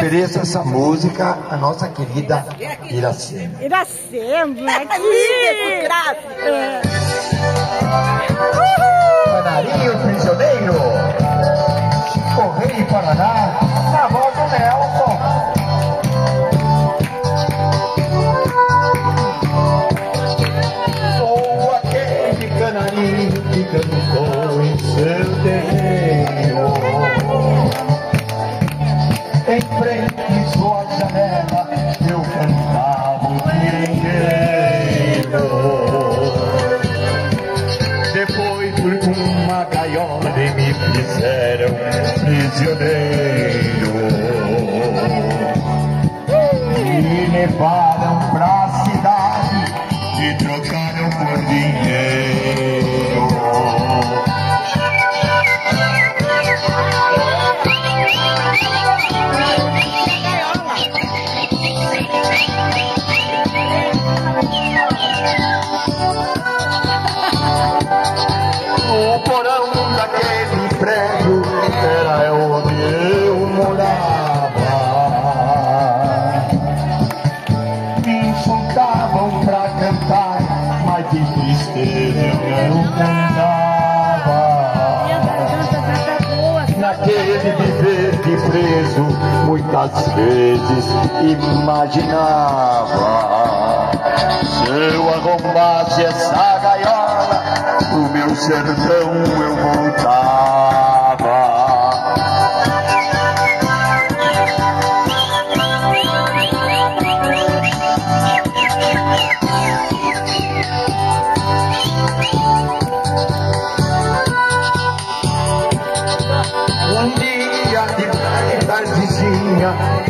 ofereço essa música à nossa querida Iracema. Iracema, aqui! É. Canarinho Prisioneiro, Correio Paraná, uma gaiola e me fizeram prisioneiro. Me levaram pra cidade e trocaram por dinheiro. O eu cantava. Naquele viver de preso, muitas vezes imaginava. Se eu arrombasse essa gaiola, pro meu sertão eu voltava.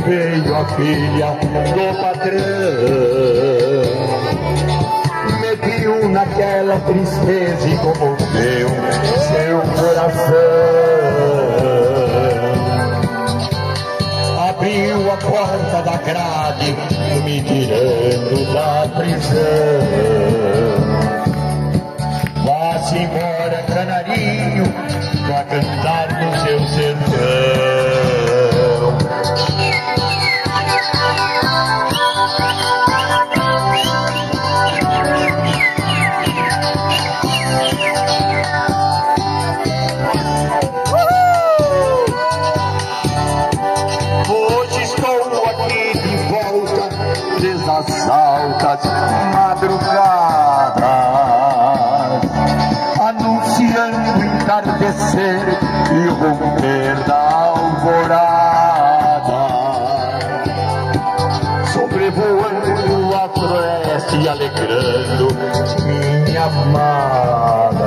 Veio a filha do patrão. Me viu naquela tristeza e comoveu seu coração. Abriu a porta da grade, me tirando da prisão. Vá-se embora, canarinho, pra cantar Hoje estou aqui de volta, desde as altas madrugadas, anunciando entardecer e romper da alvorada. E alegrando minha amada.